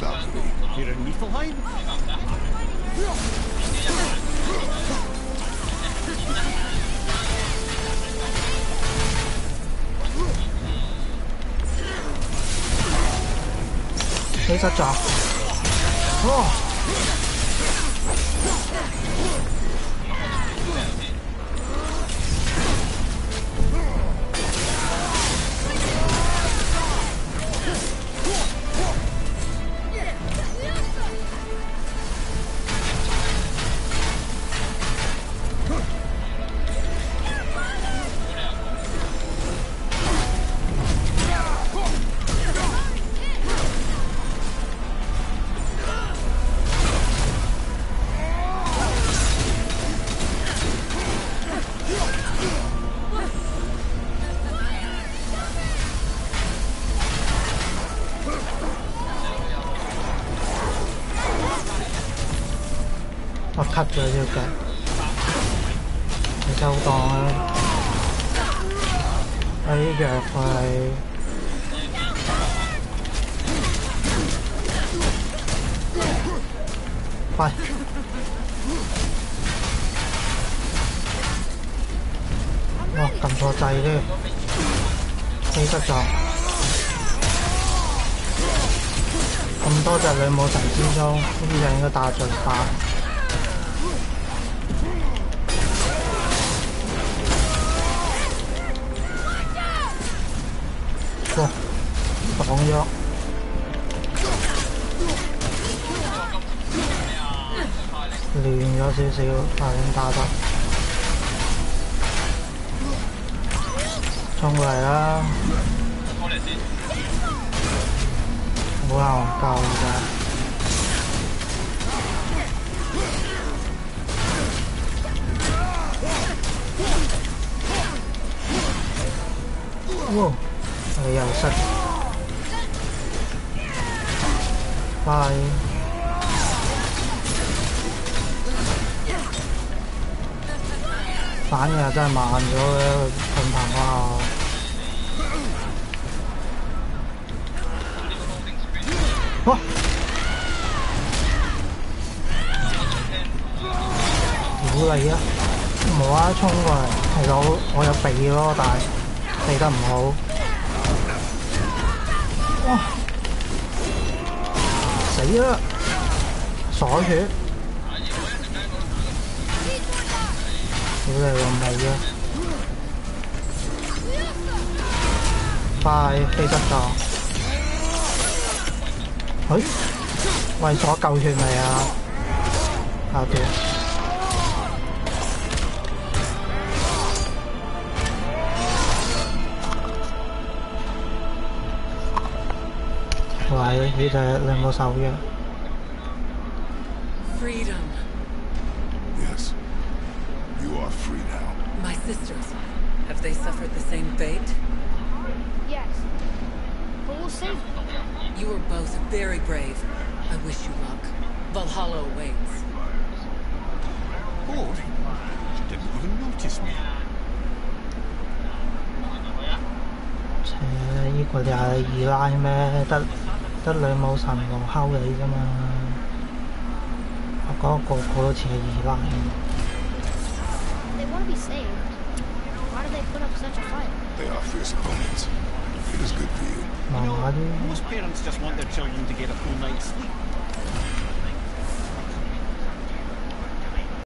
balcony. You're in Niflheim? There's a job. Oh. 我 cut 咗條腳，你收檔啦！我啲藥係喂，哇撳錯掣添，飛失咗。咁多隻女武神之中，呢啲就應該打盡打。擋咗，亂咗少少，快點打得，衝過嚟啦！好難救㗎，哇！你又失。快！反應真係慢咗嘅，近排哇！哇！鼓勵啊！無啦啦衝過嚟，其实我我有避咯，但係避得唔好。哇！死啦！傻血！屌你老味啊！快飛得咗！誒，為所救血未啊？搞掂！Why? đi ra lên ngôi Freedom. Yes. You are free now. My sisters. Have they suffered the same fate? Yes. But we'll save them. You are both very brave. I wish you luck. Valhalla awaits. Or she didn't even notice me. Sẽ 得得女武神同睺你啫嘛，我觉得个个都似系二奶。They want to be saved. Why do they put up such a fight? They are fierce opponents. It is good for you. 麻麻啲， Most parents just want their children to get a full night's sleep.